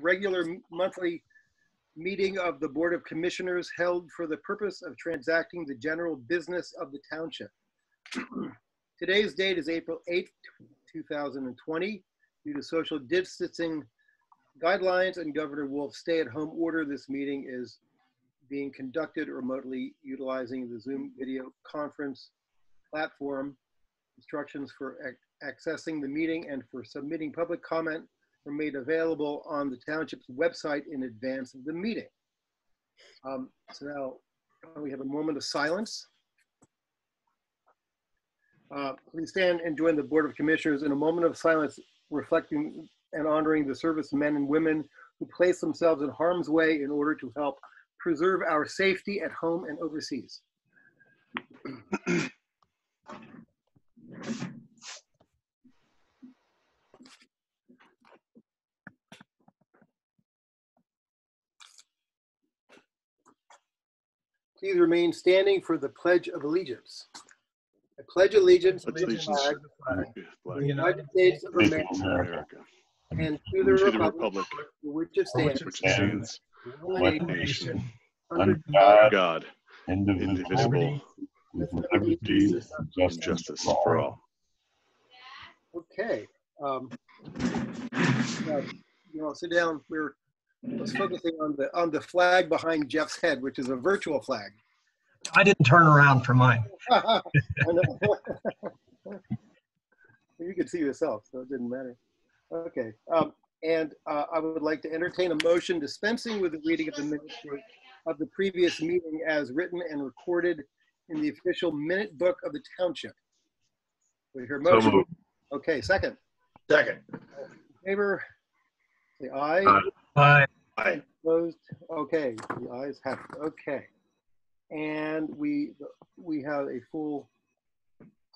regular monthly meeting of the Board of Commissioners held for the purpose of transacting the general business of the township. Today's date is April 8th, 2020. Due to social distancing guidelines and Governor Wolf's stay-at-home order, this meeting is being conducted remotely utilizing the Zoom video conference platform. Instructions for ac- accessing the meeting and for submitting public comment were made available on the township's website in advance of the meeting. Um, So now we have a moment of silence. Uh, Please stand and join the Board of Commissioners in a moment of silence reflecting and honoring the service men and women who place themselves in harm's way in order to help preserve our safety at home and overseas. Please remain standing for the Pledge of Allegiance. I pledge allegiance to the Allegiance. flag of the United States of America and to the republic for which it stands, which stands one nation, under God, indivisible, with liberty and justice for all. Okay. um, uh, You know, sit down. We're was focusing on the, on the flag behind Jeff's head, which is a virtual flag. I didn't turn around for mine. I know. You could see yourself, so it didn't matter. Okay. um, And uh, I would like to entertain a motion dispensing with the reading of the minutes of the previous meeting as written and recorded in the official minute book of the township. We hear a So motion. Okay, second. Second. Favor? Say aye. Aye. But Aye. Opposed? Okay, the ayes have it. Okay. And we, we have a full,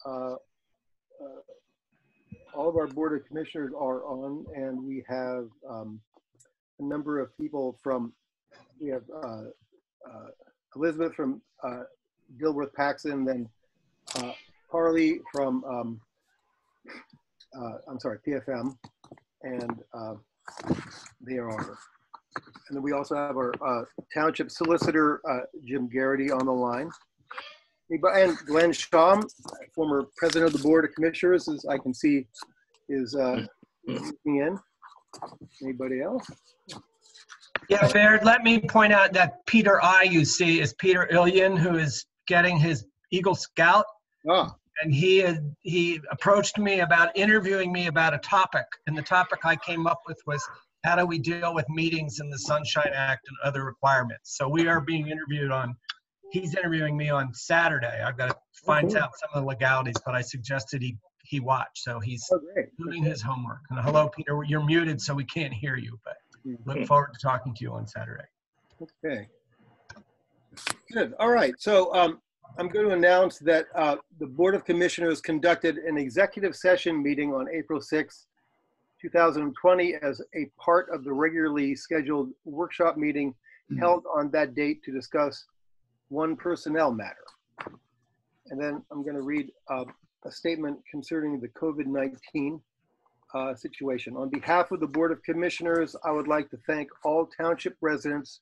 uh, uh, all of our Board of Commissioners are on, and we have um, a number of people from, we have uh, uh, Elizabeth from uh, Dilworth Paxson, then uh, Carly from, um, uh, I'm sorry, PFM, and uh, they are. And then we also have our uh, Township Solicitor, uh, Jim Garrity, on the line. And Glenn Schaum, former President of the Board of Commissioners, as I can see, is uh, listening in. Anybody else? yeah, Baird, let me point out that Peter I you see is Peter Illian, who is getting his Eagle Scout. Ah, And he had, he approached me about interviewing me about a topic. And the topic I came up with was how do we deal with meetings in the Sunshine Act and other requirements? So we are being interviewed on, he's interviewing me on Saturday. I've got to find Okay. out some of the legalities, but I suggested he, he watch. So he's oh, doing his homework. And hello, Peter, you're muted, so we can't hear you, but look forward to talking to you on Saturday. Okay. Good. All right. So um, I'm going to announce that uh, the Board of Commissioners conducted an executive session meeting on April 6, 2020, as a part of the regularly scheduled workshop meeting held on that date to discuss one personnel matter. And then I'm going to read uh, a statement concerning the COVID-19 uh, situation. On behalf of the Board of Commissioners, I would like to thank all township residents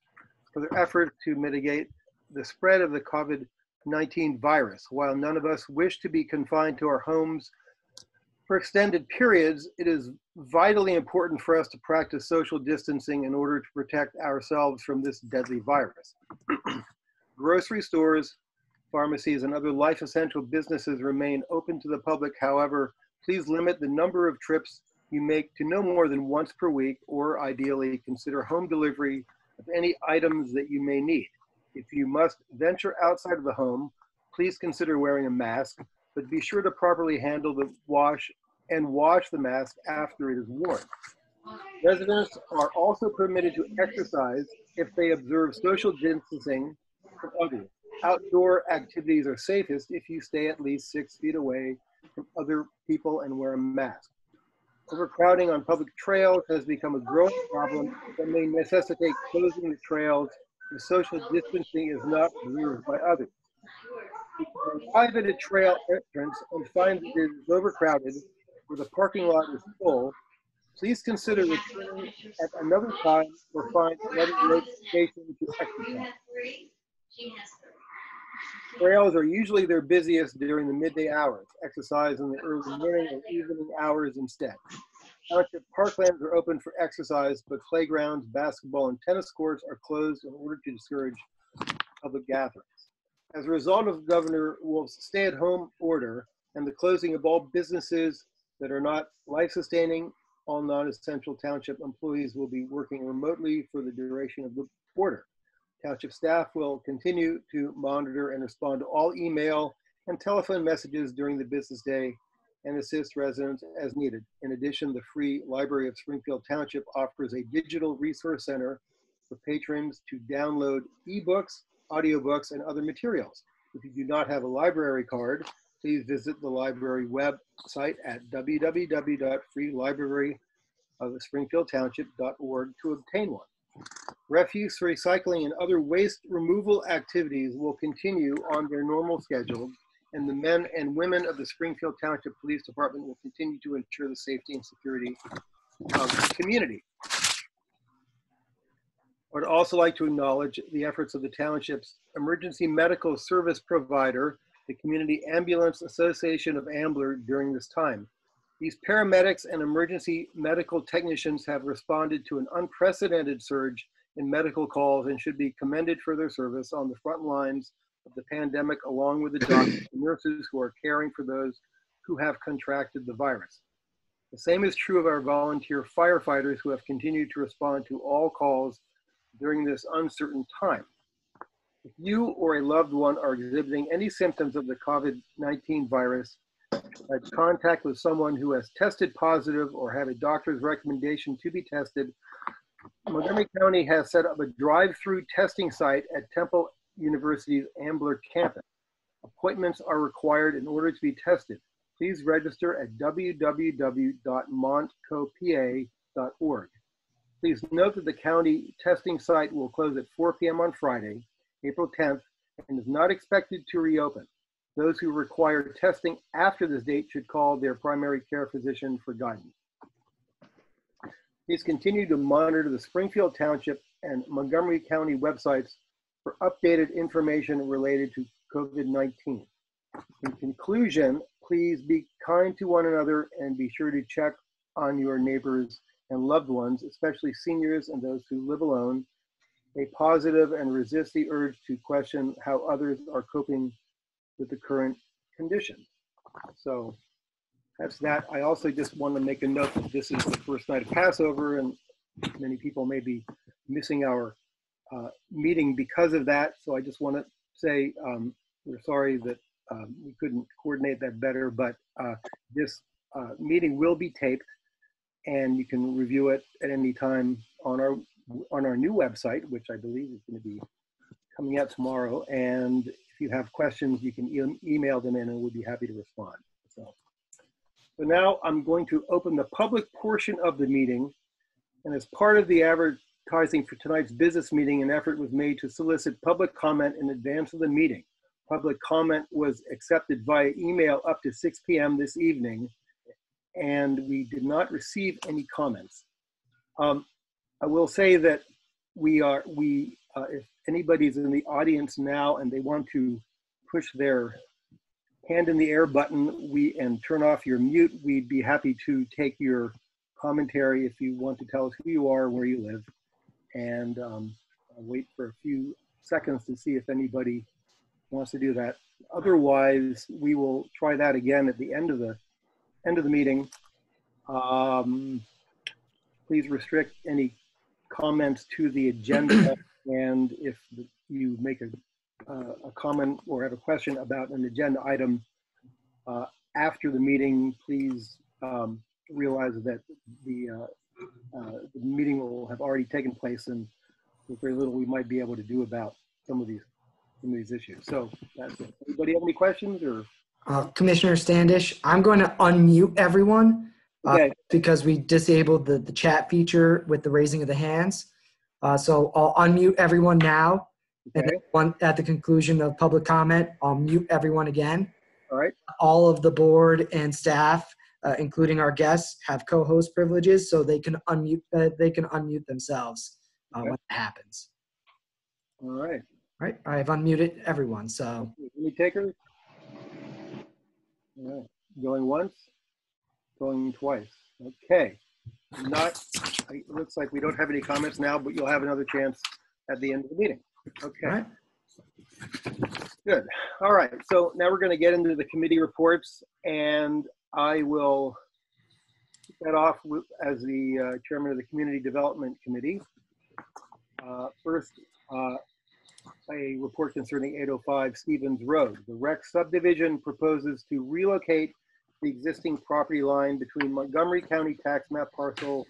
for their effort to mitigate the spread of the COVID-19 virus. While none of us wish to be confined to our homes for extended periods, it is vitally important for us to practice social distancing in order to protect ourselves from this deadly virus. Grocery stores, pharmacies, and other life essential businesses remain open to the public. However, please limit the number of trips you make to no more than once per week, or ideally consider home delivery of any items that you may need. If you must venture outside of the home, please consider wearing a mask, but be sure to properly handle the wash and wash the mask after it is worn. Residents are also permitted to exercise if they observe social distancing from others. Outdoor activities are safest if you stay at least six feet away from other people and wear a mask. Overcrowding on public trails has become a growing problem that may necessitate closing the trails if social distancing is not observed by others. Arrive at a trail entrance and find that it is overcrowded or the parking lot is full, Please consider returning at another time or find another location to exercise. Trails are usually their busiest during the midday hours. Exercise in the early morning or evening hours instead. Township parklands are open for exercise, but playgrounds, basketball, and tennis courts are closed in order to discourage public gatherings. As a result of Governor Wolf's stay-at-home order and the closing of all businesses that are not life-sustaining, all non-essential township employees will be working remotely for the duration of the order. Township staff will continue to monitor and respond to all email and telephone messages during the business day and assist residents as needed. In addition, the Free Library of Springfield Township offers a digital resource center for patrons to download ebooks, audiobooks, and other materials. If you do not have a library card, please visit the library website at www.freelibraryofspringfieldtownship.org to obtain one. Refuse, recycling, and other waste removal activities will continue on their normal schedule, and the men and women of the Springfield Township Police Department will continue to ensure the safety and security of the community. I would also like to acknowledge the efforts of the township's emergency medical service provider, the Community Ambulance Association of Ambler, during this time. These paramedics and emergency medical technicians have responded to an unprecedented surge in medical calls and should be commended for their service on the front lines of the pandemic, along with the doctors and nurses who are caring for those who have contracted the virus. The same is true of our volunteer firefighters who have continued to respond to all calls during this uncertain time. If you or a loved one are exhibiting any symptoms of the COVID 19 virus, had contact with someone who has tested positive or have a doctor's recommendation to be tested, Montgomery County has set up a drive-through testing site at Temple University's Ambler campus. Appointments are required in order to be tested. Please register at www.montcopa.org. Please note that the county testing site will close at 4 p.m. on Friday, April 10th, and is not expected to reopen. Those who require testing after this date should call their primary care physician for guidance. Please continue to monitor the Springfield Township and Montgomery County websites for updated information related to COVID-19. In conclusion, please be kind to one another and be sure to check on your neighbors and loved ones, especially seniors and those who live alone. a positive and resist the urge to question how others are coping with the current condition. So that's that. I also just want to make a note that this is the first night of Passover and many people may be missing our uh, meeting because of that. So I just want to say um, we're sorry that um, we couldn't coordinate that better, but uh, this uh, meeting will be taped and you can review it at any time on our on our new website, which I believe is going to be coming out tomorrow. And if you have questions, you can e email them in and we'll be happy to respond. So, so now I'm going to open the public portion of the meeting. And as part of the advertising for tonight's business meeting, an effort was made to solicit public comment in advance of the meeting. Public comment was accepted via email up to 6 p.m. this evening, and we did not receive any comments. Um, I will say that we are, we, uh, if anybody's in the audience now and they want to push their hand in the air button we and turn off your mute, we'd be happy to take your commentary if you want to tell us who you are, where you live, and um, wait for a few seconds to see if anybody wants to do that. Otherwise, we will try that again at the end of the end of the meeting. Um, please restrict any comments to the agenda, and if you make a, uh, a comment or have a question about an agenda item uh, after the meeting, please um, realize that the, uh, uh, the meeting will have already taken place and there's very little we might be able to do about some of these some of these issues. So that's it. Anybody have any questions or? Uh, Commissioner Standish, I'm going to unmute everyone uh, Okay. because we disabled the, the chat feature with the raising of the hands. Uh, so I'll unmute everyone now. And Okay, then one, at the conclusion of public comment, I'll mute everyone again. all right, All of the board and staff uh, including our guests, have co-host privileges, so they can unmute. Uh, they can unmute themselves uh, when it happens. All right. Right, I have unmuted everyone. So Let me take All Going once, going twice. Okay. Not, it looks like we don't have any comments now, but you'll have another chance at the end of the meeting. Okay, right, good. All right, so now we're going to get into the committee reports and I will that off with- as the uh, chairman of the Community Development Committee. Uh, First, uh, a report concerning 805 Stevens Road. The rec subdivision proposes to relocate the existing property line between Montgomery County Tax Map Parcel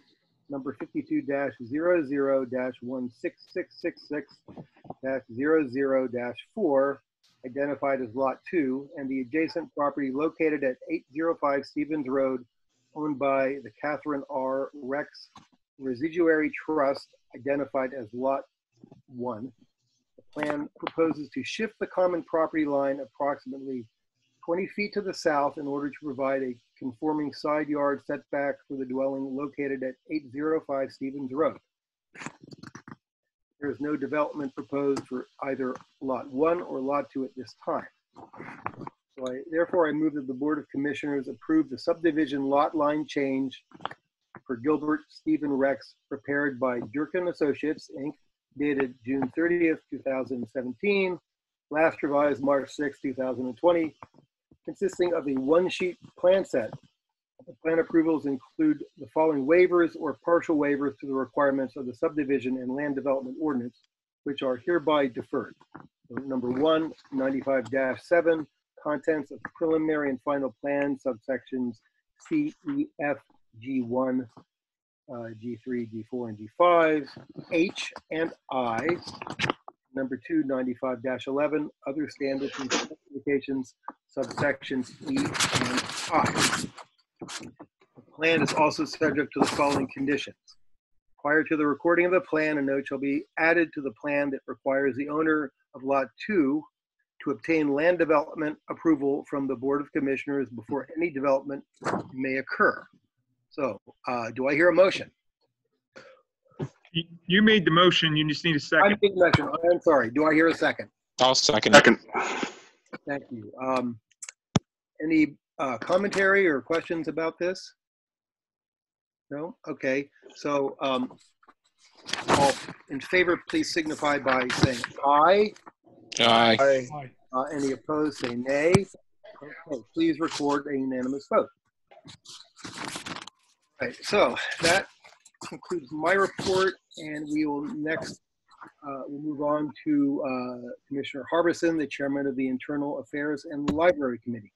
number 52-00-16666-00-4, identified as Lot 2, and the adjacent property located at 805 Stevens Road, owned by the Catherine R. Rex Residuary Trust, identified as Lot 1. Plan proposes to shift the common property line approximately 20 feet to the south in order to provide a conforming side yard setback for the dwelling located at 805 Stevens Road. There is no development proposed for either Lot 1 or Lot 2 at this time. So I, therefore, I move that the Board of Commissioners approve the subdivision lot line change for Gilbert Stephen Rex prepared by Durkin Associates, Inc., dated June 30th, 2017, last revised March 6, 2020, consisting of a one-sheet plan set. The plan approvals include the following waivers or partial waivers to the requirements of the subdivision and land development ordinance, which are hereby deferred. Number one, 95-7, contents of preliminary and final plan subsections C, E, F, G1, uh, G3, G4, and G5, H and I. Number two, 95-11, other standards and specifications, subsections E and I. The plan is also subject to the following conditions. Prior to the recording of the plan, a note shall be added to the plan that requires the owner of Lot 2 to obtain land development approval from the Board of Commissioners before any development may occur. So, uh, do I hear a motion? You- You made the motion, you just need a I'm second. being mentioned. I'm sorry. Do I hear a second? I'll second it. Second. Thank you. Um, Any uh, commentary or questions about this? No? Okay, so um, all in favor, please signify by saying aye. Aye. Uh, Any opposed, say nay. Okay, please record a unanimous vote. Right, so that concludes my report, and we will next, uh, we'll move on to uh, Commissioner Harbison, the chairman of the Internal Affairs and Library Committee.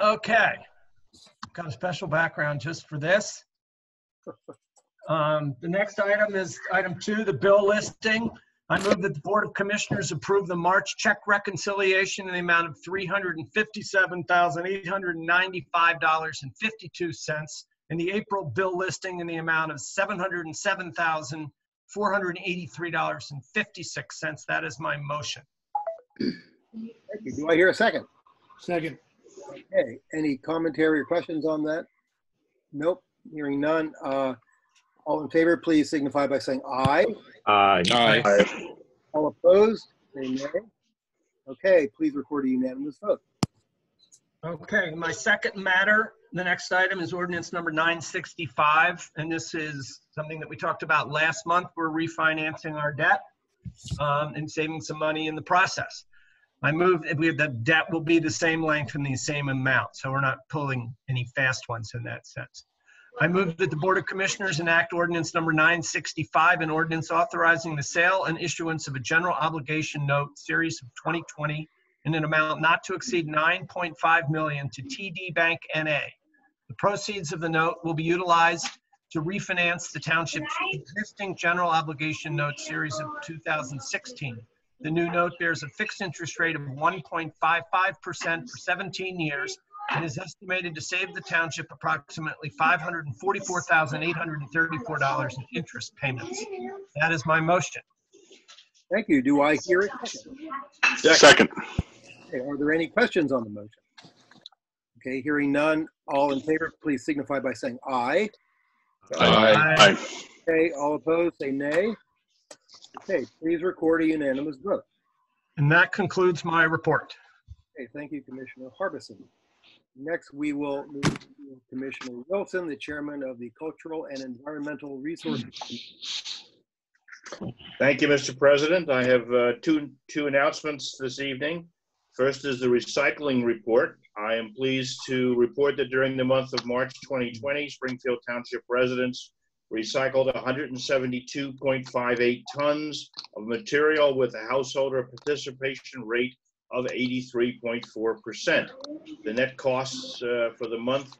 Okay. Got a special background just for this. Um, The next item is item two, the bill listing. I move that the Board of Commissioners approve the March check reconciliation in the amount of $357,895.52 and the April bill listing in the amount of $707,483.56. That is my motion. Thank you. Do I hear a second? Second. Okay, any commentary or questions on that? Nope, hearing none. Uh, All in favor, please signify by saying aye. Aye. Aye. All opposed, say nay. Okay, please record a unanimous vote. Okay, my second matter, the next item is ordinance number 965, and this is something that we talked about last month. We're refinancing our debt um, and saving some money in the process. I move, we the debt will be the same length and the same amount, so we're not pulling any fast ones in that sense. I move that the Board of Commissioners enact ordinance number 965, an ordinance authorizing the sale and issuance of a general obligation note, series of 2020, in an amount not to exceed 9.5 million to TD Bank NA. The proceeds of the note will be utilized to refinance the township's existing general obligation note series of 2016. The new note bears a fixed interest rate of 1.55% for 17 years and is estimated to save the township approximately $544,834 in interest payments. That is my motion. Thank you. Do I hear it? second? Second. Okay, Are there any questions on the motion? Okay, hearing none. All in favor, please signify by saying aye. Aye. Aye. Okay, all opposed, say nay. Okay, please record a unanimous vote. And that concludes my report. Okay, thank you, Commissioner Harbison. Next, we will move to Commissioner Wilson, the Chairman of the Cultural and Environmental Resources. Committee. Thank you, Mr. President. I have uh, two, two announcements this evening. First is the recycling report. I am pleased to report that during the month of March 2020, Springfield Township residents recycled 172.58 tons of material with a householder participation rate of 83.4%. The net costs uh, for the month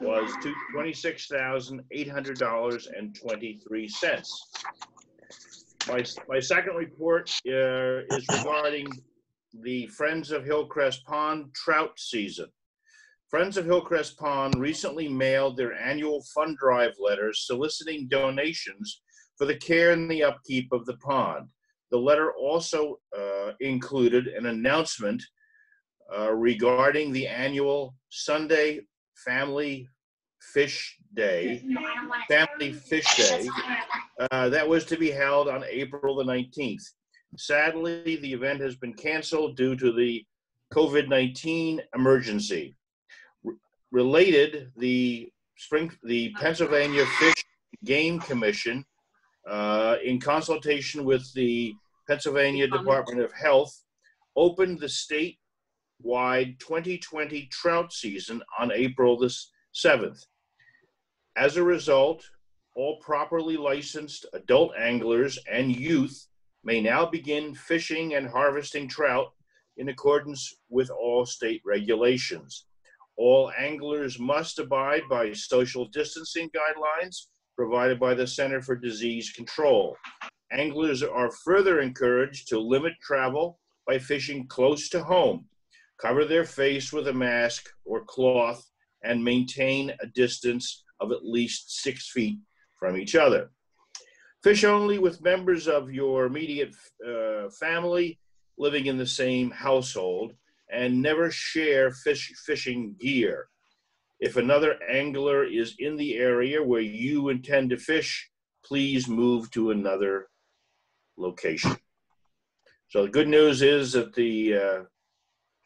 was two- $26,800.23. My, my second report uh, is regarding the Friends of Hillcrest Pond trout season. Friends of Hillcrest Pond recently mailed their annual fund drive letters soliciting donations for the care and the upkeep of the pond. The letter also uh, included an announcement uh, regarding the annual Sunday Family Fish Day, Family Fish Day, uh, that was to be held on April the 19th. Sadly, the event has been canceled due to the COVID 19 emergency. R- Related, the Spring, the Pennsylvania Fish Game Commission, uh, in consultation with the Pennsylvania Department of Health, opened the statewide 2020 trout season on April the 7th. As a result, all properly licensed adult anglers and youth may now begin fishing and harvesting trout in accordance with all state regulations. All anglers must abide by social distancing guidelines provided by the Center for Disease Control. Anglers are further encouraged to limit travel by fishing close to home, cover their face with a mask or cloth, and maintain a distance of at least six feet from each other. Fish only with members of your immediate uh, family living in the same household and never share fish fishing gear. If another angler is in the area where you intend to fish, please move to another location. So the good news is that the uh,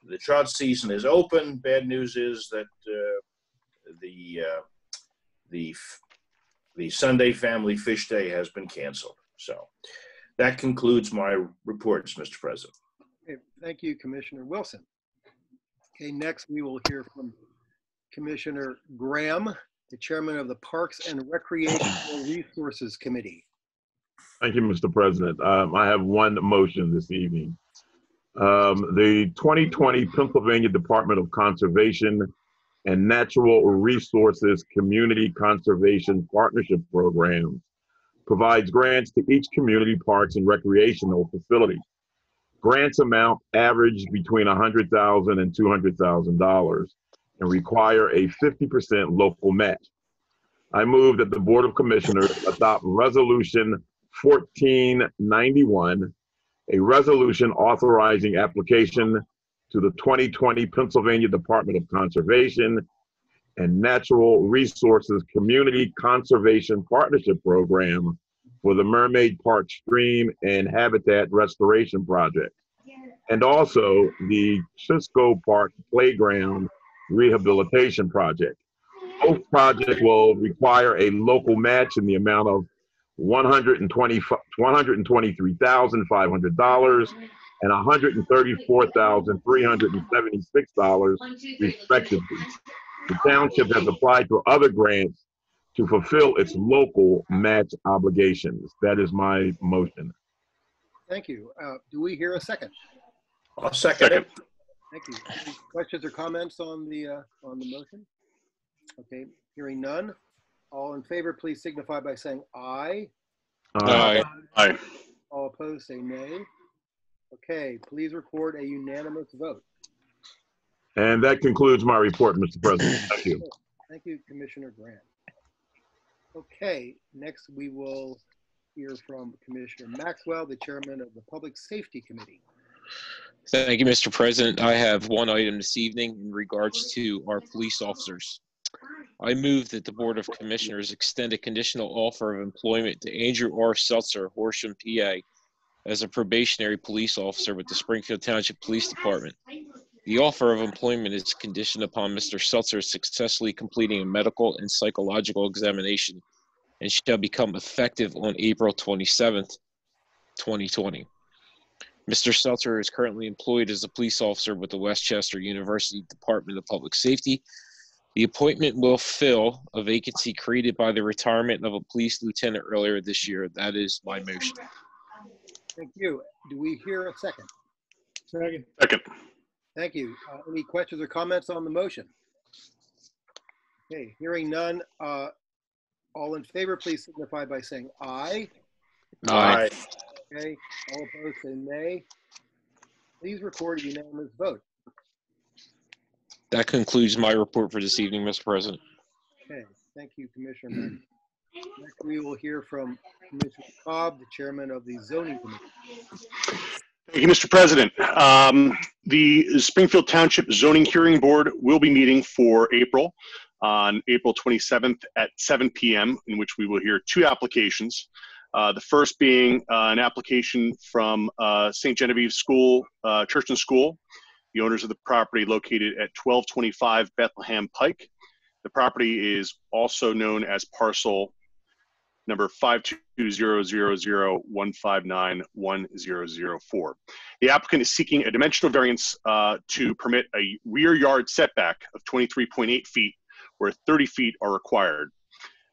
the trout season is open. Bad news is that uh, the uh, the the Sunday Family Fish Day has been canceled. So that concludes my reports, Mr. President. Okay, thank you, Commissioner Wilson. Okay, next we will hear from Commissioner Graham, the Chairman of the Parks and Recreational Resources Committee. Thank you, Mr. President. Um, I have one motion this evening. Um, the 2020 Pennsylvania Department of Conservation and Natural Resources Community Conservation Partnership Program provides grants to each community parks and recreational facility. Grants amount average between $100,000 and $200,000 and require a 50% local match. I move that the Board of Commissioners adopt Resolution 1491, a resolution authorizing application to the 2020 Pennsylvania Department of Conservation and Natural Resources Community Conservation Partnership Program for the Mermaid Park Stream and Habitat Restoration Project, and also the Cisco Park Playground Rehabilitation Project. Both projects will require a local match in the amount of $120 $123,500 and $134,376 respectively. The township has applied for other grants to fulfill its local match obligations. That is my motion. Thank you. Uh, Do we hear a second? I'll second it. Thank you. Any Questions or comments on the, uh, on the motion? Okay, hearing none. All in favor, please signify by saying aye. Uh, Aye. Aye. All opposed, say nay. Okay, please record a unanimous vote. And that concludes my report, Mr. President. Thank you. Thank you, Commissioner Grant. Okay, next we will hear from Commissioner Maxwell, the Chairman of the Public Safety Committee. Thank you, Mr. President. I have one item this evening in regards to our police officers. I move that the Board of Commissioners extend a conditional offer of employment to Andrew R. Seltzer, Horsham, PA, as a probationary police officer with the Springfield Township Police Department. The offer of employment is conditioned upon Mr. Seltzer successfully completing a medical and psychological examination and shall become effective on April 27th, 2020. Mr. Seltzer is currently employed as a police officer with the West Chester University Department of Public Safety. The appointment will fill a vacancy created by the retirement of a police lieutenant earlier this year. That is my motion. Thank you. Do we hear a second? Second. Second. Thank you. Uh, Any questions or comments on the motion? Okay, hearing none. uh, All in favor, please signify by saying aye. Aye. Okay, all opposed, say nay. Please record a unanimous vote. That concludes my report for this evening, Mr. President. Okay, thank you, Commissioner. Mack. Next, we will hear from Commissioner Cobb, the chairman of the zoning committee. Thank you, Mr. President. Um, The Springfield Township Zoning Hearing Board will be meeting for April on April 27th at 7 PM, in which we will hear two applications. Uh, The first being uh, an application from uh, St. Genevieve School, uh, Church and School, the owners of the property located at 1225 Bethlehem Pike. The property is also known as parcel number 5200015910004. The applicant is seeking a dimensional variance uh, to permit a rear yard setback of 23.8 feet where 30 feet are required.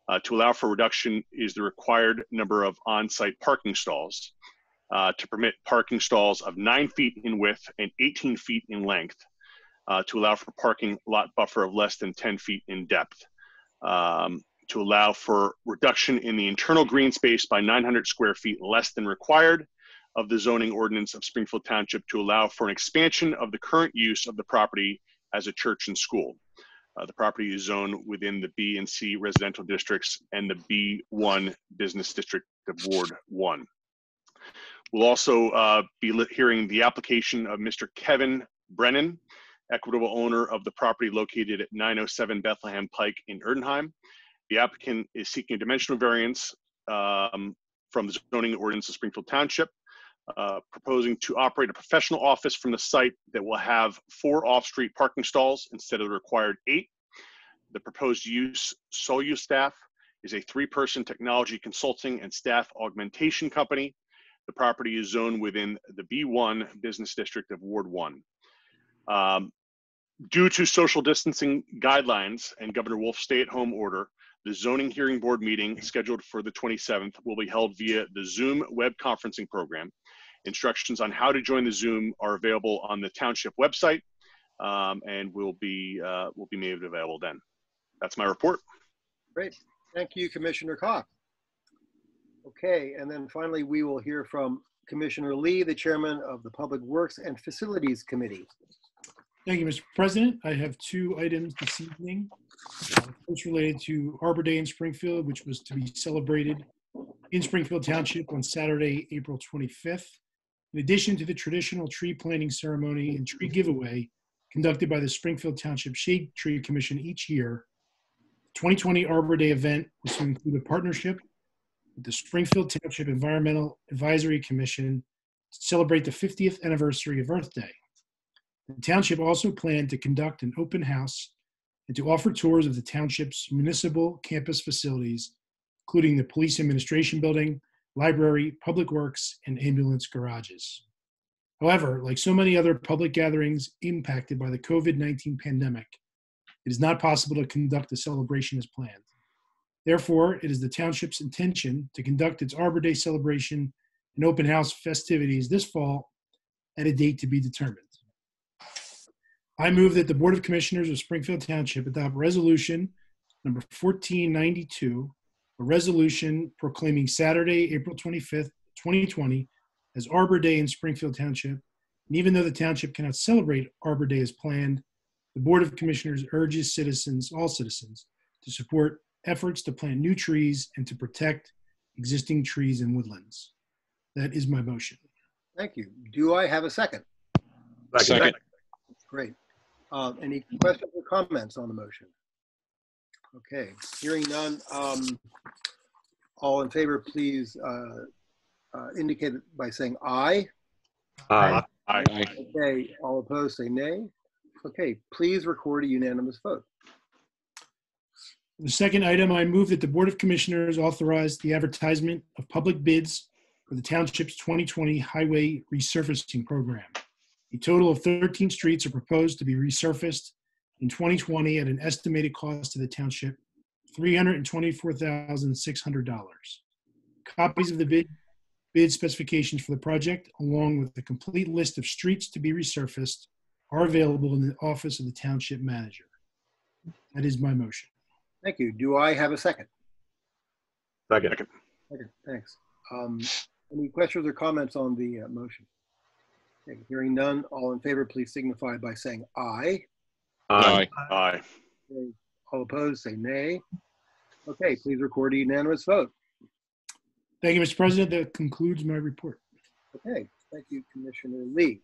Uh, To allow for reduction is the required number of on-site parking stalls. uh, To permit parking stalls of nine feet in width and 18 feet in length. uh, To allow for parking lot buffer of less than 10 feet in depth. Um, to allow for reduction in the internal green space by 900 square feet less than required of the zoning ordinance of Springfield Township to allow for an expansion of the current use of the property as a church and school. Uh, the property is zoned within the B and C residential districts and the B1 business district of Ward 1. We'll also uh, be hearing the application of Mr. Kevin Brennan, equitable owner of the property located at 907 Bethlehem Pike in Erdenheim. The applicant is seeking a dimensional variance um, from the zoning ordinance of Springfield Township, uh, proposing to operate a professional office from the site that will have four off-street parking stalls instead of the required eight. The proposed use, use staff, is a three-person technology consulting and staff augmentation company. The property is zoned within the B1 Business District of Ward 1. Um, Due to social distancing guidelines and Governor Wolf's stay-at-home order, the zoning hearing board meeting scheduled for the 27th will be held via the Zoom web conferencing program. Instructions on how to join the Zoom are available on the township website um, and will be uh, will be made available then. That's my report. Great. Thank you, Commissioner Cobb. Okay, and then finally, we will hear from Commissioner Lee, the chairman of the Public Works and Facilities Committee. Thank you, Mr. President. I have two items this evening. Uh, First related to Arbor Day in Springfield, which was to be celebrated in Springfield Township on Saturday, April 25th. In addition to the traditional tree planting ceremony and tree giveaway conducted by the Springfield Township Shade Tree Commission each year, the 2020 Arbor Day event was to include a partnership with the Springfield Township Environmental Advisory Commission to celebrate the 50th anniversary of Earth Day. The township also planned to conduct an open house and to offer tours of the township's municipal campus facilities, including the police administration building, library, public works, and ambulance garages. However, like so many other public gatherings impacted by the COVID 19 pandemic, it is not possible to conduct the celebration as planned. Therefore, it is the township's intention to conduct its Arbor Day celebration and open house festivities this fall at a date to be determined. I move that the Board of Commissioners of Springfield Township adopt resolution number 1492, a resolution proclaiming Saturday, April 25th, 2020 as Arbor Day in Springfield Township. And even though the township cannot celebrate Arbor Day as planned, the Board of Commissioners urges citizens, all citizens, to support efforts to plant new trees and to protect existing trees and woodlands. That is my motion. Thank you. Do I have a second? Second. Great. Uh, Any questions or comments on the motion? Okay, hearing none. um, All in favor, please uh, uh, indicate by saying aye. Aye. Aye. Aye. Okay, all opposed, say nay. Okay, please record a unanimous vote. The second item, I move that the Board of Commissioners authorize the advertisement of public bids for the township's 2020 highway resurfacing program. A total of 13 streets are proposed to be resurfaced in 2020 at an estimated cost to the township, $324,600. Copies of the bid, bid specifications for the project, along with the complete list of streets to be resurfaced, are available in the office of the township manager. That is my motion. Thank you. Do I have a second? Second. Second, thanks. Um, Any questions or comments on the uh, motion? Okay, Hearing none, all in favor, please signify by saying aye. Aye. Aye. All opposed, say nay. Okay, please record a unanimous vote. Thank you, Mr. President. That concludes my report. Okay, thank you, Commissioner Lee.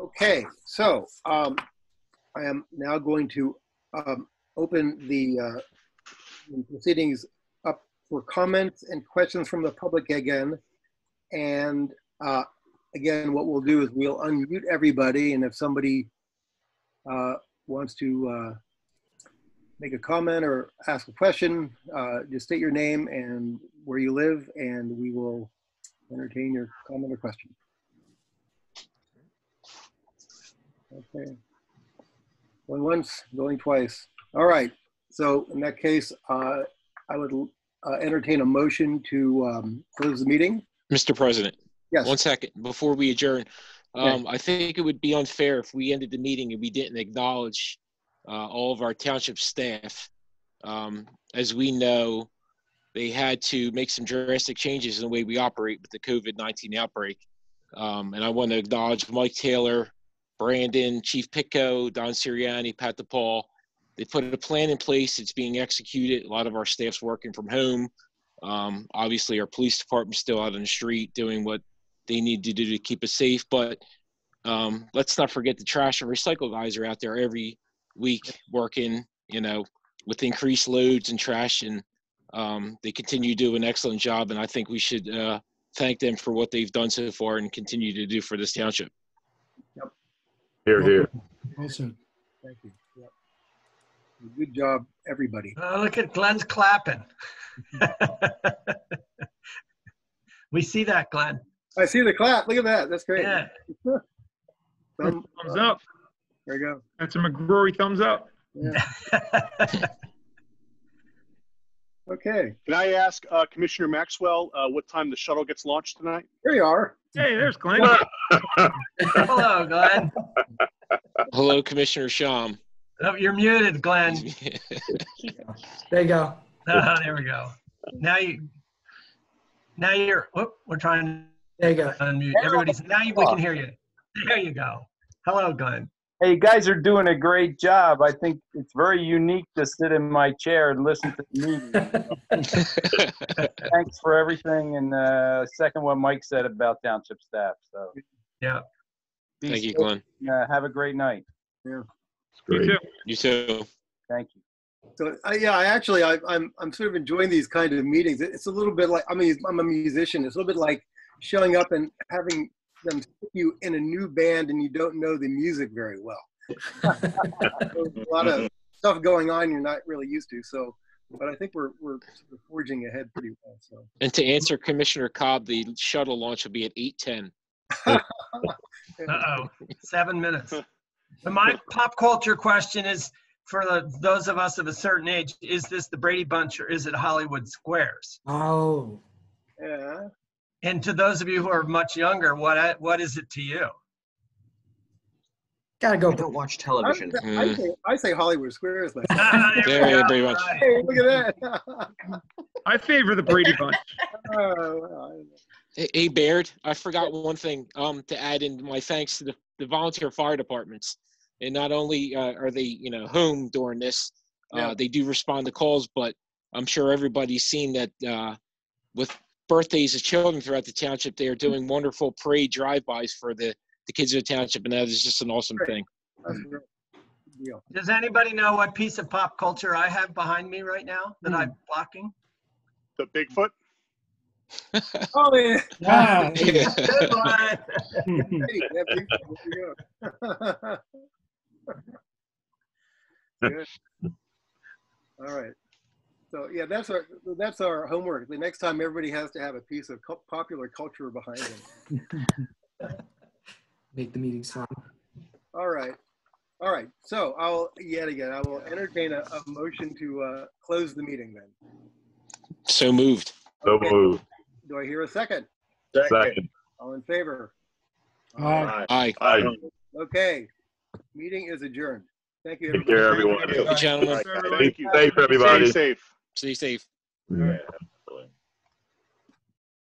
Okay, so um, I am now going to um, open the uh, proceedings up for comments and questions from the public again. And uh, again, what we'll do is we'll unmute everybody, and if somebody uh, wants to uh, make a comment or ask a question, uh, just state your name and where you live, and we will entertain your comment or question. Okay. Going once, going twice. All right. So in that case, uh, I would uh, entertain a motion to um, close the meeting. Mr. President, Yes. one second before we adjourn. Um, I think it would be unfair if we ended the meeting and we didn't acknowledge uh, all of our township staff. Um, as we know, they had to make some drastic changes in the way we operate with the COVID 19 outbreak. Um, and I want to acknowledge Mike Taylor, Brandon, Chief Pitko, Don Siriani, Pat DePaul. They put a plan in place. It's being executed. A lot of our staff's working from home. Um, obviously, our police department's still out on the street doing what they need to do to keep us safe. But um, let's not forget the trash and recycle guys are out there every week working, you know, with increased loads and trash, and um, they continue to do an excellent job. And I think we should uh, thank them for what they've done so far and continue to do for this township. Yep. Here, here. Well said. Thank you. Yep. Good job, everybody. Oh, look at Glenn's clapping. we see that, Glenn. I see the clap. Look at that. That's great. Yeah. Thumb- Thumbs up. There you go. That's a McGrory thumbs up. Yeah. Okay. Can I ask uh, Commissioner Maxwell uh, what time the shuttle gets launched tonight? Here you are. Hey, there's Glenn. Hello, Glenn. Hello, Commissioner Schaum. Oh, you're muted, Glenn. There you go. Oh, there we go. Now you, now you're. Whoop, we're trying There you go. to unmute. Everybody's now. You, we can hear you. There you go. Hello, Glenn. Hey, you guys are doing a great job. I think it's very unique to sit in my chair and listen to the meeting. Thanks for everything, and uh, second what Mike said about township staff. So, Yeah. be Thank you, safe Glenn. and, uh, have a great night. You Great. too. You too. Thank you. So I, yeah, I actually I, I'm I'm sort of enjoying these kind of meetings. It's a little bit like I mean I'm a musician. It's a little bit like showing up and having them stick you in a new band and you don't know the music very well. A lot of stuff going on you're not really used to. So, but I think we're we're sort of forging ahead pretty well. So And to answer Commissioner Cobb, the shuttle launch will be at 8:10. Uh oh. Seven minutes. But my pop culture question is for the, those of us of a certain age: Is this the Brady Bunch or is it Hollywood Squares? Oh, yeah, And to those of you who are much younger, what what is it to you? gotta go. I don't watch I, television. I, say, I say Hollywood Squares. Like, Ah, there we Very, go. very much. Hey, look at that. I favor the Brady Bunch. Oh, Hey, hey, Baird, I forgot one thing um, to add in my thanks to the, the volunteer fire departments. And not only uh, are they, you know, home during this, uh, Yeah. they do respond to calls, but I'm sure everybody's seen that uh, with birthdays of children throughout the township. They are doing wonderful parade drive-bys for the, the kids of the township, and that is just an awesome Great. thing. That's a deal. Does anybody know what piece of pop culture I have behind me right now that I'm blocking? The Bigfoot. Oh, yeah. Ah, Good one. Hey, that brings- there you go. Good. All right. So yeah, that's our that's our homework. The next time, everybody has to have a piece of cu- popular culture behind them. Make the meeting fun. All right. All right. So I'll yet again I will entertain a, a motion to uh, close the meeting. Then. So moved. So Okay. moved. Do I hear a second? Second. All in favor? Aye. Aye. Aye. Okay. Meeting is adjourned. Thank you. Take care, everyone. Thank you, gentlemen. Thank you. Safe, everybody. Stay safe. Stay safe. Yeah.